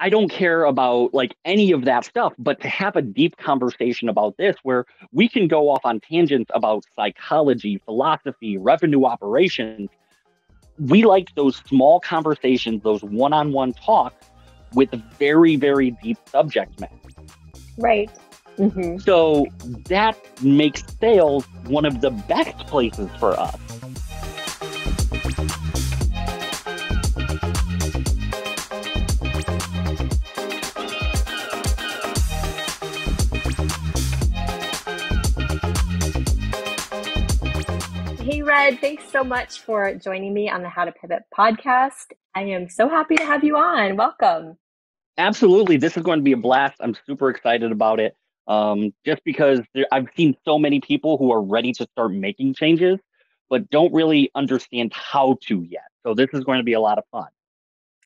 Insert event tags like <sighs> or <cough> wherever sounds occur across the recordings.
I don't care about like any of that stuff, but to have a deep conversation about this where we can go off on tangents about psychology, philosophy, revenue operations, we like those small conversations, those one on one talks with very, very deep subject matter. Right. Mm-hmm. So that makes sales one of the best places for us. Red, thanks so much for joining me on the How to Pivot podcast. I am so happy to have you on. Welcome. Absolutely. This is going to be a blast. I'm super excited about it. Um, just because there, I've seen so many people who are ready to start making changes, but don't really understand how to yet. So this is going to be a lot of fun.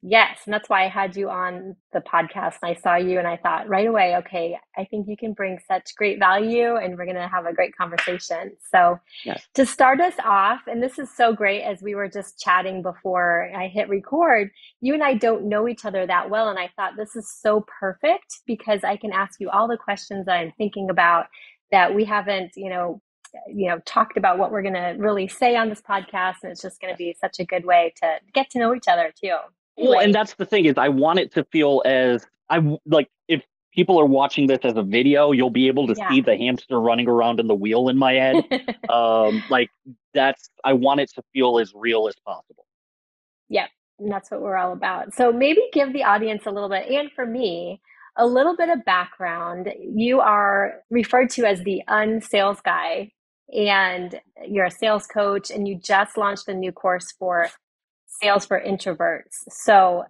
Yes, and that's why I had you on the podcast. And I saw you and I thought right away, okay, I think you can bring such great value and we're going to have a great conversation. So, yes. to start us off, and this is so great as we were just chatting before I hit record, you and I don't know each other that well. And I thought this is so perfect because I can ask you all the questions that I'm thinking about that we haven't, you know, you know talked about what we're going to really say on this podcast and it's just going to be such a good way to get to know each other too well, and that's the thing is, I want it to feel as I like if people are watching this as a video, you'll be able to yeah. see the hamster running around in the wheel in my head. <laughs> um, like that's I want it to feel as real as possible. Yep, and that's what we're all about. So maybe give the audience a little bit, and for me, a little bit of background. You are referred to as the unsales guy, and you're a sales coach, and you just launched a new course for sales for introverts. So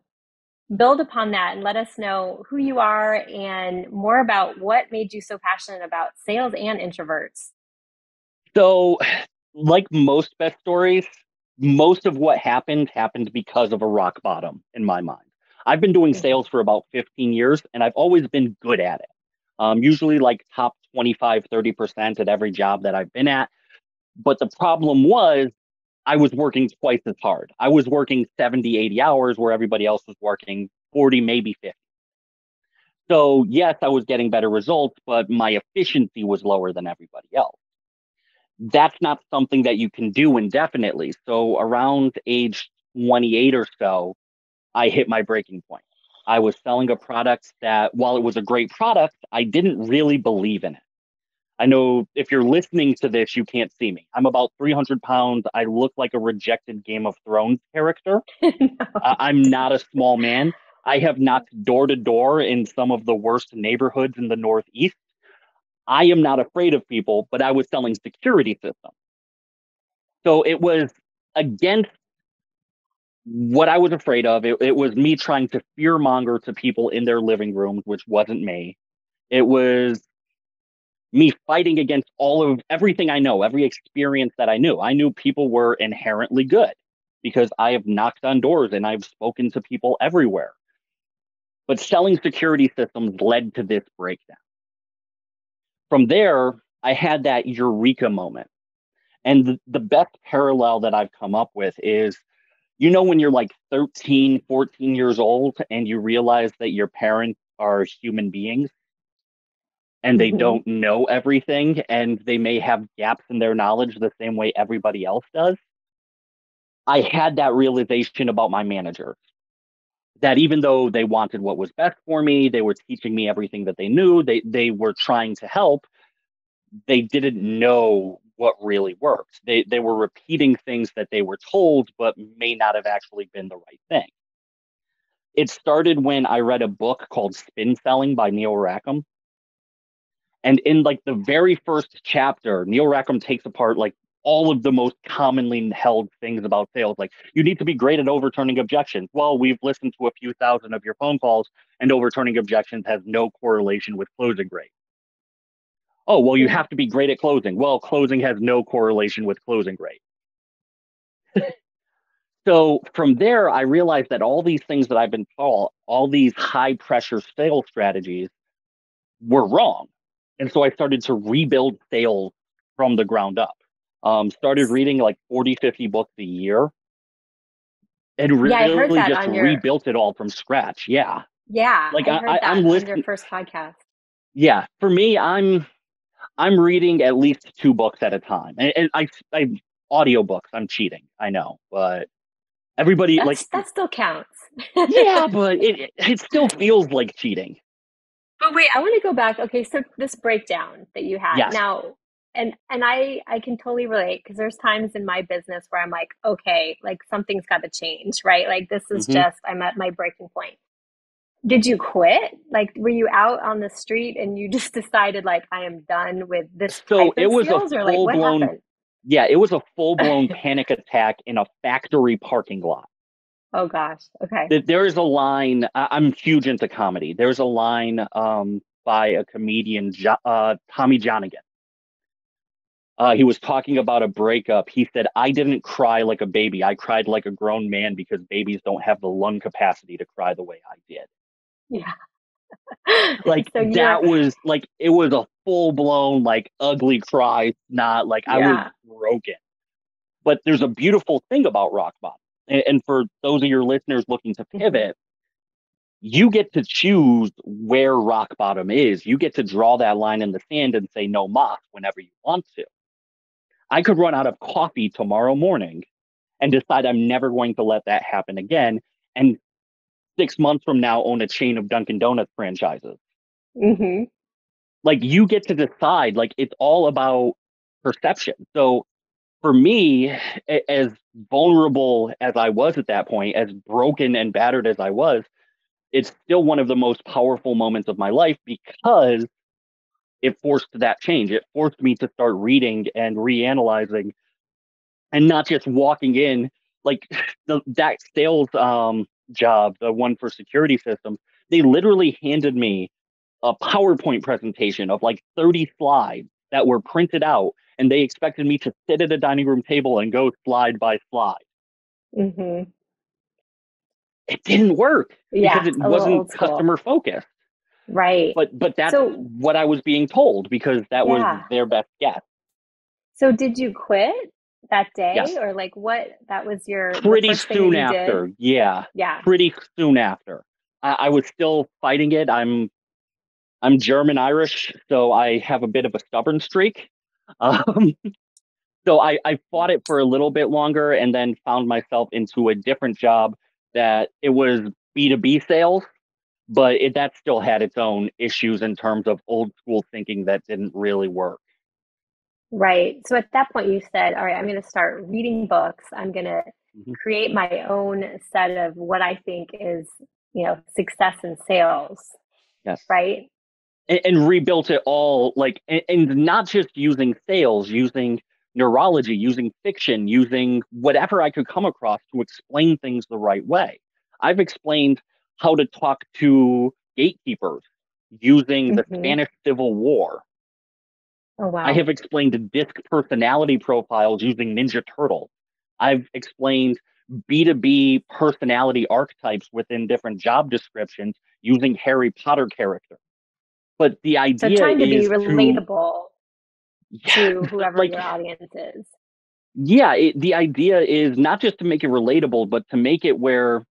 build upon that and let us know who you are and more about what made you so passionate about sales and introverts. So, like most best stories, most of what happened happened because of a rock bottom in my mind. I've been doing mm-hmm. sales for about 15 years and I've always been good at it. Um, usually like top 25, 30% at every job that I've been at. But the problem was I was working twice as hard. I was working 70, 80 hours where everybody else was working 40, maybe 50. So, yes, I was getting better results, but my efficiency was lower than everybody else. That's not something that you can do indefinitely. So, around age 28 or so, I hit my breaking point. I was selling a product that, while it was a great product, I didn't really believe in it. I know if you're listening to this, you can't see me. I'm about 300 pounds. I look like a rejected Game of Thrones character. <laughs> no. uh, I'm not a small man. I have knocked door to door in some of the worst neighborhoods in the Northeast. I am not afraid of people, but I was selling security systems. So it was against what I was afraid of. It, it was me trying to fear monger to people in their living rooms, which wasn't me. It was me fighting against all of everything I know, every experience that I knew. I knew people were inherently good because I have knocked on doors and I've spoken to people everywhere. But selling security systems led to this breakdown. From there, I had that eureka moment. And the, the best parallel that I've come up with is you know, when you're like 13, 14 years old and you realize that your parents are human beings and they mm-hmm. don't know everything and they may have gaps in their knowledge the same way everybody else does. I had that realization about my managers that even though they wanted what was best for me, they were teaching me everything that they knew, they they were trying to help, they didn't know what really worked. They they were repeating things that they were told but may not have actually been the right thing. It started when I read a book called Spin Selling by Neil Rackham and in like the very first chapter, Neil Rackham takes apart like all of the most commonly held things about sales. Like you need to be great at overturning objections. Well, we've listened to a few thousand of your phone calls, and overturning objections has no correlation with closing rate. Oh, well, you have to be great at closing. Well, closing has no correlation with closing rate. <laughs> so from there, I realized that all these things that I've been taught, all these high pressure sales strategies were wrong and so I started to rebuild sales from the ground up. Um, started reading like 40, 50 books a year and really yeah, just your... rebuilt it all from scratch. Yeah. Yeah, like I, I, I'm listening your first podcast. Yeah, for me, I'm I'm reading at least two books at a time, and, and I I audiobooks. I'm cheating, I know, but everybody That's, like that still counts. yeah, <laughs> but it it still feels like cheating. But wait, I want to go back. Okay, so this breakdown that you had yes. now, and and I I can totally relate because there's times in my business where I'm like, okay, like something's got to change, right? Like this is mm-hmm. just I'm at my breaking point. Did you quit? Like, were you out on the street and you <laughs> just decided like I am done with this? So it was skills, a full like, blown. Yeah, it was a full blown <laughs> panic attack in a factory parking lot. Oh gosh. Okay. There is a line. I'm huge into comedy. There's a line um, by a comedian, uh, Tommy Johnagin. Uh, he was talking about a breakup. He said, I didn't cry like a baby. I cried like a grown man because babies don't have the lung capacity to cry the way I did. Yeah. <laughs> like so that was like, it was a full blown, like ugly cry, not like I was broken. But there's a beautiful thing about rock bottom and, and for those of your listeners looking to mm-hmm. pivot, you get to choose where rock bottom is. You get to draw that line in the sand and say no moss whenever you want to. I could run out of coffee tomorrow morning and decide I'm never going to let that happen again. And six months from now, own a chain of Dunkin' Donuts franchises. Mm-hmm. Like you get to decide, like it's all about perception. So for me, as vulnerable as I was at that point, as broken and battered as I was, it's still one of the most powerful moments of my life because it forced that change. It forced me to start reading and reanalyzing and not just walking in like <sighs> the, that sales um, job, the one for security systems. They literally handed me a PowerPoint presentation of like 30 slides that were printed out and they expected me to sit at a dining room table and go slide by slide. Mm-hmm. It didn't work yeah, because it wasn't customer focused. Right. But but that's so, what I was being told because that yeah. was their best guess. So did you quit that day yes. or like what that was your pretty soon after. Did? Yeah. Yeah. Pretty soon after. I, I was still fighting it. I'm I'm German Irish, so I have a bit of a stubborn streak. Um, <laughs> so I, I fought it for a little bit longer and then found myself into a different job that it was B2B sales, but it, that still had its own issues in terms of old school thinking that didn't really work. Right. So at that point, you said, all right, I'm going to start reading books. I'm going to mm-hmm. create my own set of what I think is, you know, success in sales. Yes. Right and, and rebuilt it all like and, and not just using sales using neurology using fiction using whatever i could come across to explain things the right way i've explained how to talk to gatekeepers using the mm-hmm. spanish civil war oh, wow. i have explained disc personality profiles using ninja turtles i've explained b2b personality archetypes within different job descriptions using harry potter characters but the idea so trying to be relatable to, to whoever like, your audience is. Yeah, it, the idea is not just to make it relatable, but to make it where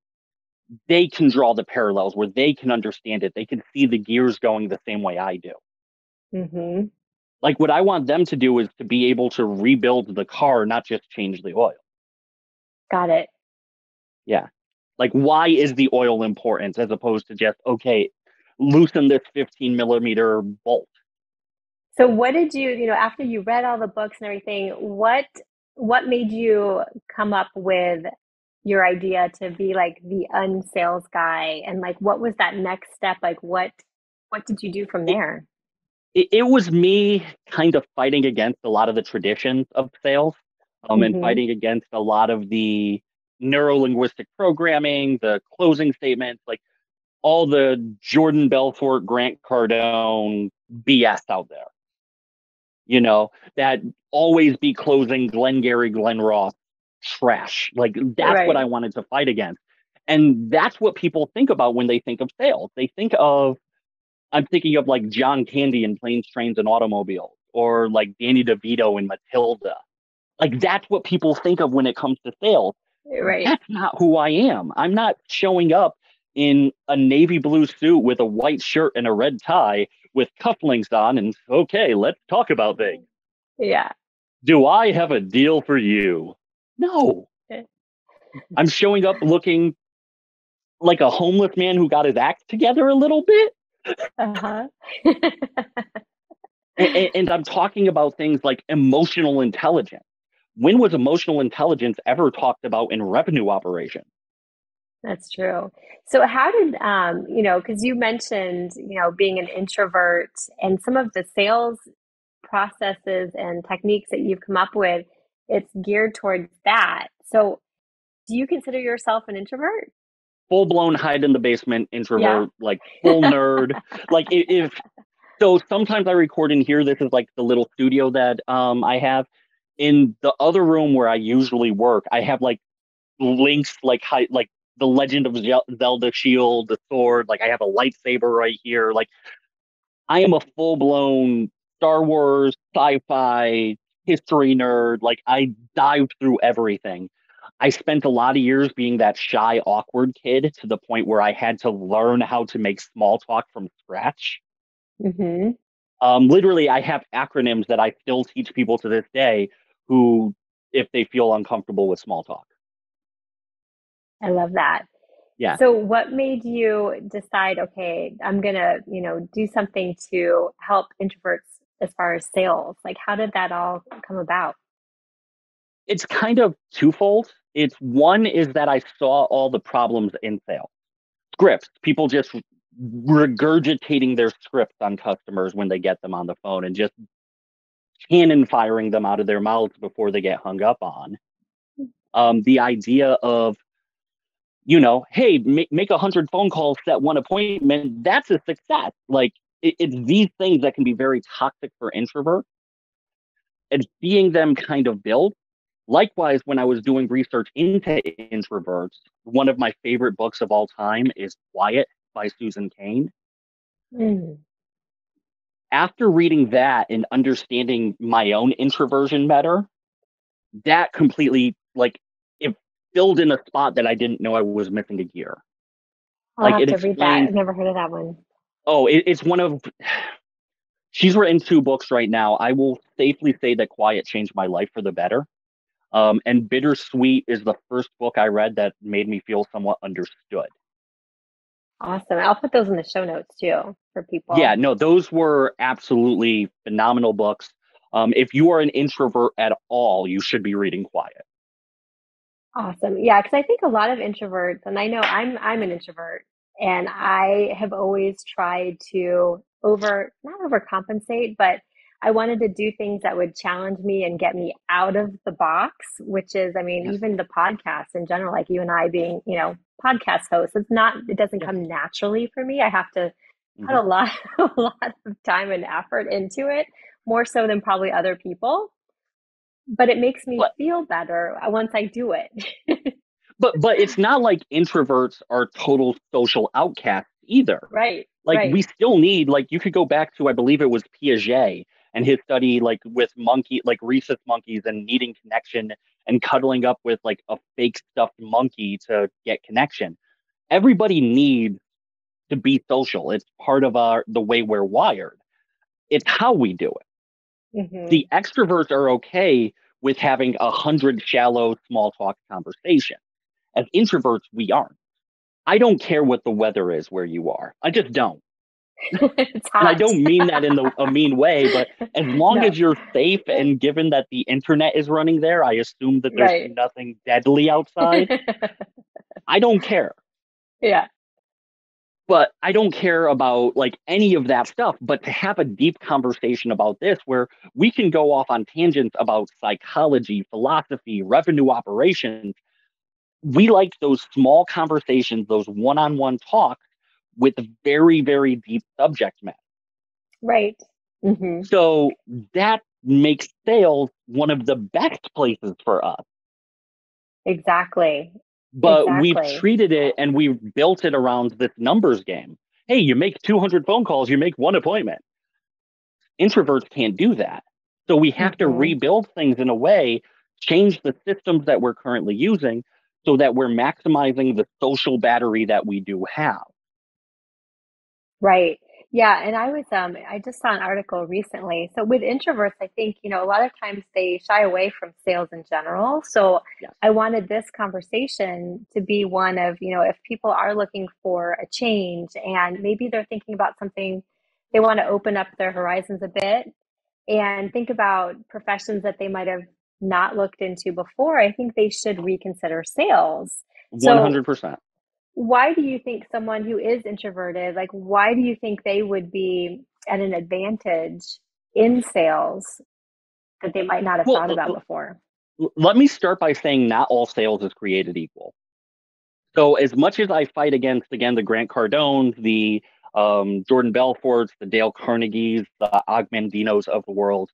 they can draw the parallels, where they can understand it. They can see the gears going the same way I do. Mm-hmm. Like what I want them to do is to be able to rebuild the car, not just change the oil. Got it. Yeah. Like, why is the oil important as opposed to just, okay, loosen this 15 millimeter bolt. So what did you, you know, after you read all the books and everything, what what made you come up with your idea to be like the unsales guy and like what was that next step like what what did you do from there it, it was me kind of fighting against a lot of the traditions of sales um, mm-hmm. and fighting against a lot of the neuro linguistic programming the closing statements like all the Jordan Belfort, Grant Cardone BS out there. You know, that always be closing Glengarry, Glen Ross trash. Like that's right. what I wanted to fight against. And that's what people think about when they think of sales. They think of, I'm thinking of like John Candy in Planes, Trains, and Automobiles, or like Danny DeVito in Matilda. Like that's what people think of when it comes to sales. Right. That's not who I am. I'm not showing up in a navy blue suit with a white shirt and a red tie with cufflinks on and okay, let's talk about things. Yeah. Do I have a deal for you? No. <laughs> I'm showing up looking like a homeless man who got his act together a little bit. Uh-huh. and, and, I'm talking about things like emotional intelligence. When was emotional intelligence ever talked about in revenue operations? That's true. So, how did um, you know? Because you mentioned you know being an introvert and some of the sales processes and techniques that you've come up with, it's geared towards that. So, do you consider yourself an introvert? Full blown hide in the basement introvert, yeah. like full <laughs> nerd. like if so, sometimes I record in here. This is like the little studio that um, I have. In the other room where I usually work, I have like links, like high, like the Legend of Zelda shield, the sword. Like I have a lightsaber right here. Like I am a full blown Star Wars, sci-fi, history nerd. Like I dived through everything. I spent a lot of years being that shy, awkward kid to the point where I had to learn how to make small talk from scratch. Mm-hmm. Um, literally, I have acronyms that I still teach people to this day who, if they feel uncomfortable with small talk. I love that. Yeah. So what made you decide, okay, I'm going to, you know, do something to help introverts as far as sales? Like how did that all come about? It's kind of twofold. It's one is that I saw all the problems in sales. Scripts, people just regurgitating their scripts on customers when they get them on the phone and just cannon firing them out of their mouths before they get hung up on. Um, the idea of you know, hey, make, make a hundred phone calls, set one appointment. That's a success. Like it, it's these things that can be very toxic for introverts and seeing them kind of build. Likewise, when I was doing research into introverts, one of my favorite books of all time is Quiet by Susan Cain. Mm. After reading that and understanding my own introversion better, that completely like filled in a spot that I didn't know I was missing a gear. I'll like have to read that. I've never heard of that one. Oh, it, it's one of. She's written two books right now. I will safely say that Quiet changed my life for the better. Um, and Bittersweet is the first book I read that made me feel somewhat understood. Awesome. I'll put those in the show notes too for people. Yeah, no, those were absolutely phenomenal books. Um, if you are an introvert at all, you should be reading Quiet. Awesome. Yeah, because I think a lot of introverts, and I know I'm I'm an introvert, and I have always tried to over not overcompensate, but I wanted to do things that would challenge me and get me out of the box, which is, I mean, even the podcast in general, like you and I being, you know, podcast hosts, it's not, it doesn't come naturally for me. I have to mm-hmm. put a lot, <laughs> a lot of time and effort into it, more so than probably other people but it makes me but, feel better uh, once I do it. <laughs> but but it's not like introverts are total social outcasts either. Right. Like right. we still need like you could go back to I believe it was Piaget and his study like with monkey like rhesus monkeys and needing connection and cuddling up with like a fake stuffed monkey to get connection. Everybody needs to be social. It's part of our the way we're wired. It's how we do it. Mm-hmm. The extroverts are okay with having a hundred shallow small talk conversations. As introverts, we aren't. I don't care what the weather is where you are. I just don't. <laughs> and I don't mean that in the, a mean way, but as <laughs> long no. as you're safe and given that the internet is running there, I assume that there's right. nothing deadly outside. <laughs> I don't care. Yeah but I don't care about like any of that stuff. But to have a deep conversation about this, where we can go off on tangents about psychology, philosophy, revenue operations, we like those small conversations, those one on one talks with very, very deep subject matter. Right. Mm-hmm. So that makes sales one of the best places for us. Exactly but exactly. we've treated it and we've built it around this numbers game. Hey, you make 200 phone calls, you make one appointment. Introverts can't do that. So we have mm-hmm. to rebuild things in a way, change the systems that we're currently using so that we're maximizing the social battery that we do have. Right. Yeah, and I was um I just saw an article recently. So with introverts, I think, you know, a lot of times they shy away from sales in general. So yes. I wanted this conversation to be one of, you know, if people are looking for a change and maybe they're thinking about something they want to open up their horizons a bit and think about professions that they might have not looked into before, I think they should reconsider sales. 100%. So why do you think someone who is introverted, like, why do you think they would be at an advantage in sales that they might not have well, thought about before? Let me start by saying not all sales is created equal. So, as much as I fight against, again, the Grant Cardones, the um, Jordan Belforts, the Dale Carnegies, the Og Mandinos of the world,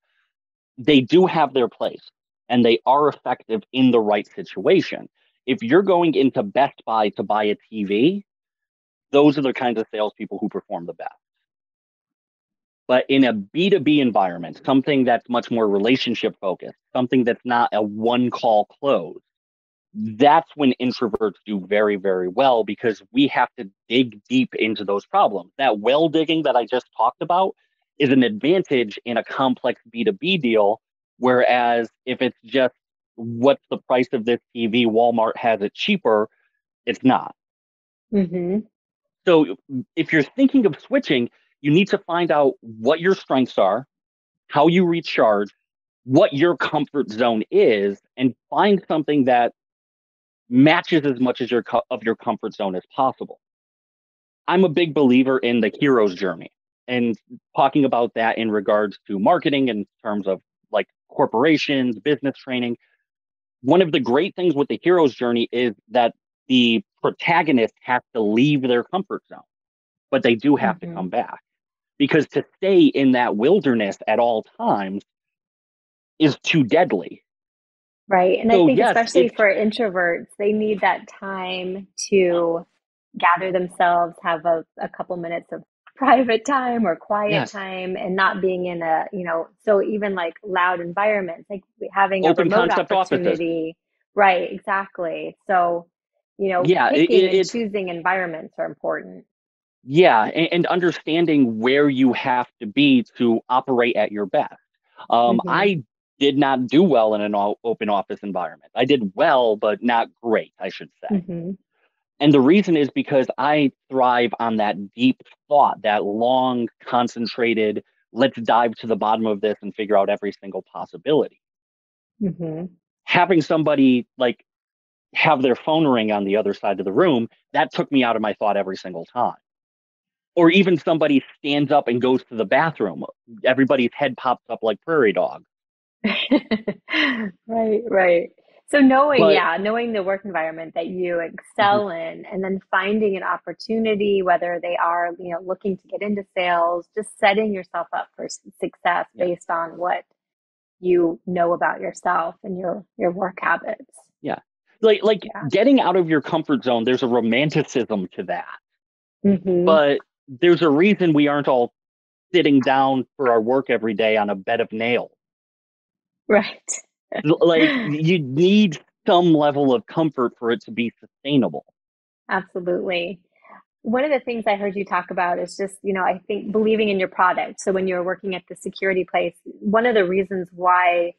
they do have their place and they are effective in the right situation. If you're going into Best Buy to buy a TV, those are the kinds of salespeople who perform the best. But in a B2B environment, something that's much more relationship focused, something that's not a one call close, that's when introverts do very, very well because we have to dig deep into those problems. That well digging that I just talked about is an advantage in a complex B2B deal Whereas if it's just what's the price of this TV, Walmart has it cheaper, it's not. Mm-hmm. So if you're thinking of switching, you need to find out what your strengths are, how you recharge, what your comfort zone is, and find something that matches as much as your of your comfort zone as possible. I'm a big believer in the hero's journey and talking about that in regards to marketing in terms of like corporations, business training. One of the great things with the hero's journey is that the protagonist has to leave their comfort zone, but they do have mm-hmm. to come back because to stay in that wilderness at all times is too deadly. Right. And so, I think, yes, especially for introverts, they need that time to gather themselves, have a, a couple minutes of private time or quiet yes. time and not being in a you know so even like loud environments like having Open a remote opportunity offices. right exactly so you know yeah picking it, it, and choosing environments are important yeah and, and, understanding where you have to be to operate at your best um, mm-hmm. i did not do well in an open office environment i did well but not great i should say mm-hmm. And the reason is because I thrive on that deep thought, that long, concentrated, let's dive to the bottom of this and figure out every single possibility. Mm-hmm. Having somebody like have their phone ring on the other side of the room, that took me out of my thought every single time. Or even somebody stands up and goes to the bathroom. Everybody's head pops up like prairie dog. <laughs> right, right. So knowing, but, yeah, knowing the work environment that you excel mm-hmm. in and then finding an opportunity, whether they are, you know, looking to get into sales, just setting yourself up for success yeah. based on what you know about yourself and your, your work habits. Yeah. Like, like yeah. getting out of your comfort zone, there's a romanticism to that. Mm-hmm. But there's a reason we aren't all sitting down for our work every day on a bed of nails. Right like you need some level of comfort for it to be sustainable. Absolutely. One of the things I heard you talk about is just, you know, I think believing in your product. So when you were working at the security place, one of the reasons why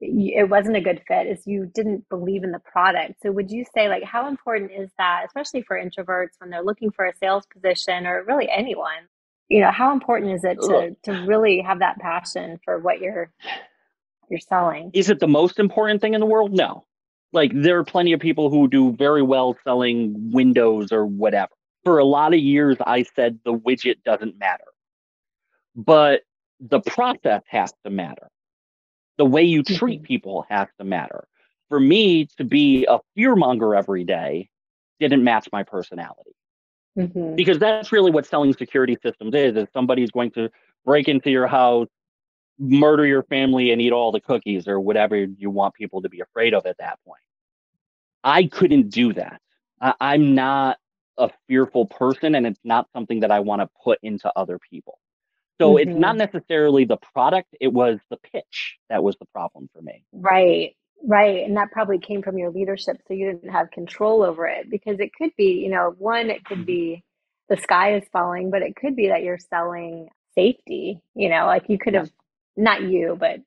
it wasn't a good fit is you didn't believe in the product. So would you say like how important is that, especially for introverts when they're looking for a sales position or really anyone? You know, how important is it to to really have that passion for what you're you're selling. Is it the most important thing in the world? No. Like there are plenty of people who do very well selling windows or whatever. For a lot of years, I said the widget doesn't matter, but the process has to matter. The way you treat mm-hmm. people has to matter. For me to be a fearmonger every day didn't match my personality. Mm-hmm. Because that's really what selling security systems is, is somebody's going to break into your house, murder your family and eat all the cookies or whatever you want people to be afraid of at that point. I couldn't do that. I, am not a fearful person, and it's not something that I want to put into other people. So mm-hmm. it's not necessarily the product, it was the pitch that was the problem for me. Right. Right. And that probably came from your leadership. So you didn't have control over it because it could be, you know, one, it could mm-hmm. be the sky is falling, but it could be that you're selling safety, you know, like you could have, not you, but.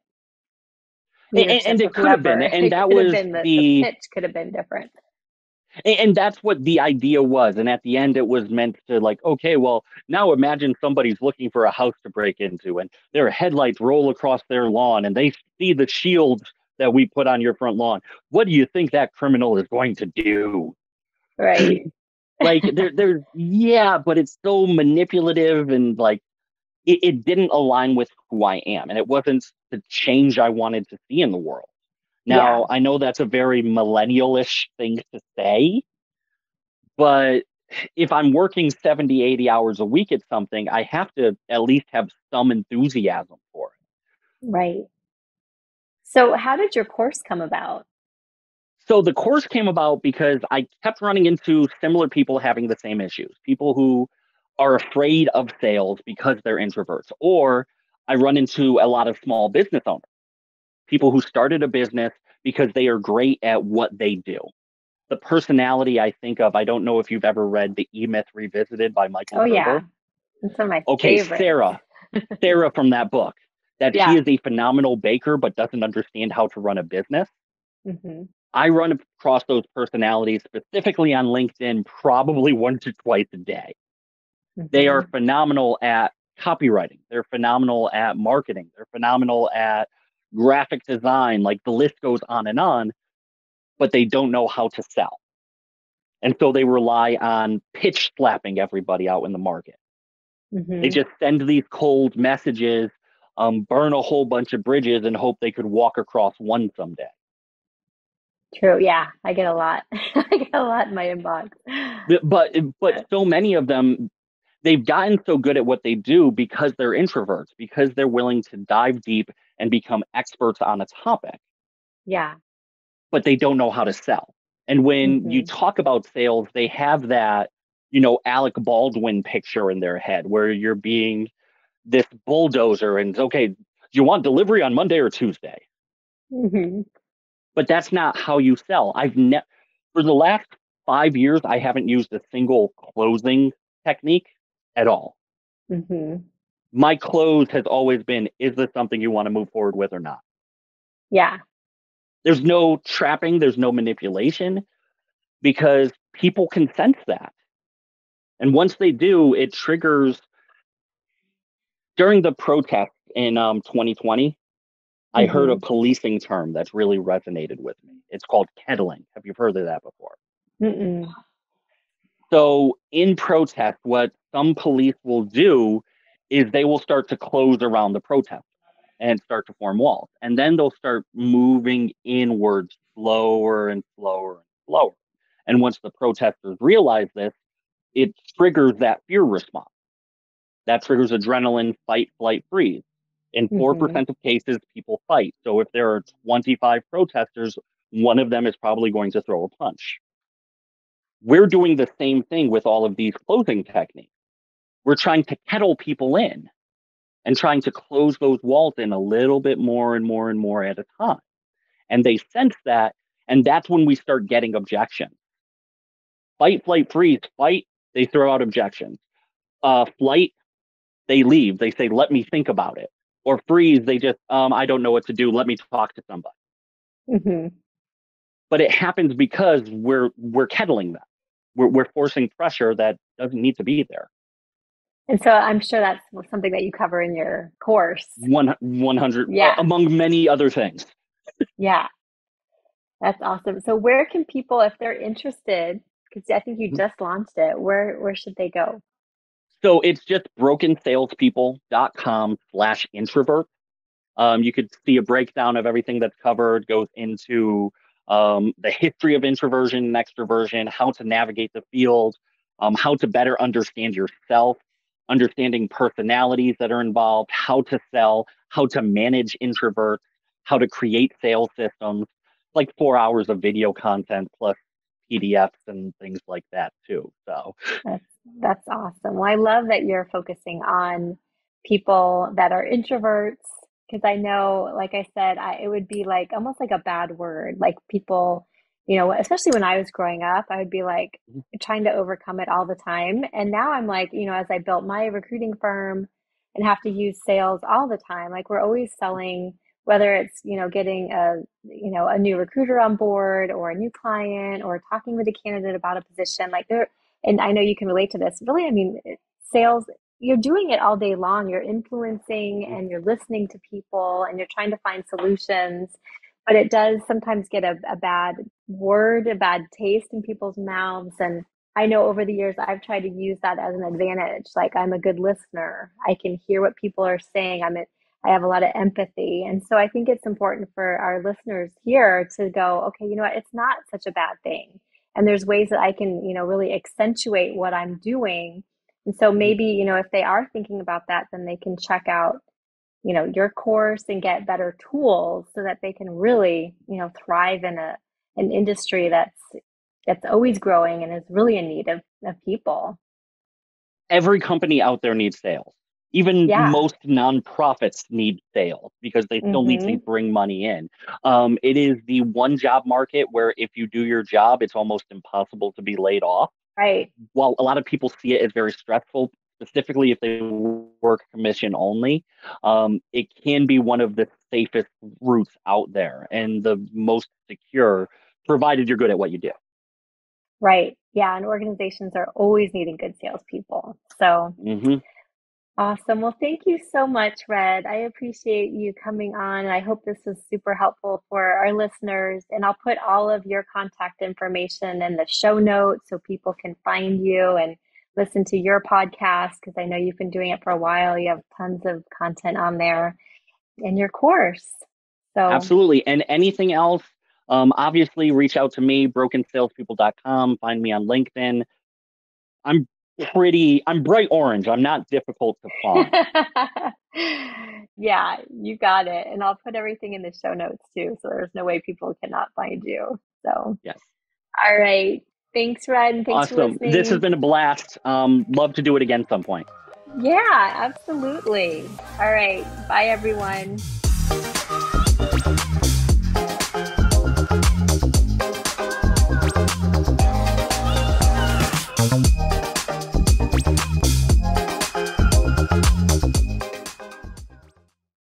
And, and, it could have been. And that was the, the, the pitch could have been different. And, and that's what the idea was. And at the end, it was meant to like, okay, well, now imagine somebody's looking for a house to break into and their headlights roll across their lawn and they see the shields that we put on your front lawn. What do you think that criminal is going to do? Right. like they're they're yeah, but it's so manipulative and like it, it didn't align with who I am. And it wasn't the change I wanted to see in the world. Now, yeah. I know that's a very millennial-ish thing to say, but if I'm working 70, 80 hours a week at something, I have to at least have some enthusiasm for it. Right. So, how did your course come about? So, the course came about because I kept running into similar people having the same issues people who are afraid of sales because they're introverts, or I run into a lot of small business owners, people who started a business because they are great at what they do. The personality I think of, I don't know if you've ever read The E Myth Revisited by Michael. Oh, Gerber. yeah. It's one of my okay, favorites. Sarah. <laughs> Sarah from that book that yeah. she is a phenomenal baker but doesn't understand how to run a business. Mm-hmm. I run across those personalities specifically on LinkedIn probably <laughs> once or twice a day. Mm-hmm. They are mm-hmm. phenomenal at copywriting, they're phenomenal at marketing, they're phenomenal at graphic design, like the list goes on and on, but they don't know how to sell. And so they rely on pitch slapping everybody out in the market. Mm-hmm. They just send these cold messages um, burn a whole bunch of bridges and hope they could walk across one someday. True. Yeah, I get a lot. <laughs> I get a lot in my inbox. But but so many of them, they've gotten so good at what they do because they're introverts, because they're willing to dive deep and become experts on a topic. Yeah. But they don't know how to sell. And when mm-hmm. you talk about sales, they have that, you know, Alec Baldwin picture in their head where you're being this bulldozer and okay, do you want delivery on Monday or Tuesday? Mm-hmm. But that's not how you sell. I've never, for the last five years, I haven't used a single closing technique at all. Mm-hmm. My close has always been is this something you want to move forward with or not? Yeah. There's no trapping, there's no manipulation because people can sense that. And once they do, it triggers during the protest in um, 2020, I mm-hmm. heard a mm-hmm. policing term that's really resonated with me. It's called kettling. Have you heard of that before? Mm-mm. So, in protest, what some police will do is they will start to close around the protest and start to form walls. And then they'll start moving inwards slower and slower and slower. And once the protesters realize this, it triggers that fear response that triggers adrenaline, fight, flight, freeze. In 4 mm-hmm. percent of cases, people fight. So if there are 25 protesters, one of them is probably going to throw a punch. We're doing the same thing with all of these closing techniques. We're trying to kettle people in and trying to close those walls in a little bit more and more and more at a time. And they sense that. And that's when we start getting objections. Fight, flight, freeze, fight, they throw out objections. Uh, flight, they leave. They say, let me think about it. Or freeze, they just, um, I don't know what to do. Let me talk to somebody. Mm-hmm. But it happens because we're we're kettling them. We're we're forcing pressure that doesn't need to be there. And so I'm sure that's something that you cover in your course. One one hundred, yeah, among many other things. yeah, that's awesome. So where can people, if they're interested, because I think you mm-hmm. just launched it, where where should they go? So it's just brokensalespeople.com slash introvert. Um, you could see a breakdown of everything that's covered, goes into um, the history of introversion and extroversion, how to navigate the field, um, how to better understand yourself, understanding personalities that are involved, how to sell, how to manage introverts, how to create sales systems, like four hours of video content plus PDFs and things like that too. So that's that's awesome. Well, I love that you're focusing on people that are introverts because I know, like I said, I, it would be like almost like a bad word. Like people, you know, especially when I was growing up, I would be like mm-hmm. trying to overcome it all the time. And now I'm like, you know, as I built my recruiting firm and have to use sales all the time, like we're always selling whether it's you know getting a you know a new recruiter on board or a new client or talking with a candidate about a position like there and i know you can relate to this really i mean sales you're doing it all day long you're influencing mm-hmm. and you're listening to people and you're trying to find solutions but it does sometimes get a, a bad word a bad taste in people's mouths and I know over the years I've tried to use that as an advantage. Like I'm a good listener. I can hear what people are saying. I'm a, I have a lot of empathy. And so I think it's important for our listeners here to go, okay, you know what, it's not such a bad thing. And there's ways that I can, you know, really accentuate what I'm doing. And so maybe, you know, if they are thinking about that, then they can check out, you know, your course and get better tools so that they can really, you know, thrive in a an industry that's that's always growing and is really in need of, of people. Every company out there needs sales even yeah. most nonprofits need sales because they still mm-hmm. need to mm-hmm. bring money in. Um, it is the one job market where if you do your job, it's almost impossible to be laid off. Right. While a lot of people see it as very stressful, specifically if they work commission only, um, it can be one of the safest routes out there and the most secure, provided you're good at what you do. Right. Yeah. And organizations are always needing good salespeople. So. Mm-hmm Awesome. Well, thank you so much, Red. I appreciate you coming on. And I hope this was super helpful for our listeners. And I'll put all of your contact information in the show notes so people can find you and listen to your podcast because I know you've been doing it for a while. You have tons of content on there in your course. So absolutely. And anything else, um, obviously reach out to me, brokensalespeople.com, find me on LinkedIn. I'm pretty i'm bright orange i'm not difficult to find. <laughs> Yeah you got it and i'll put everything in the show notes too so there's no way people cannot find you so. Yes. All right thanks red thanks awesome. This has been a blast um love to do it again some point. Yeah absolutely. All right bye everyone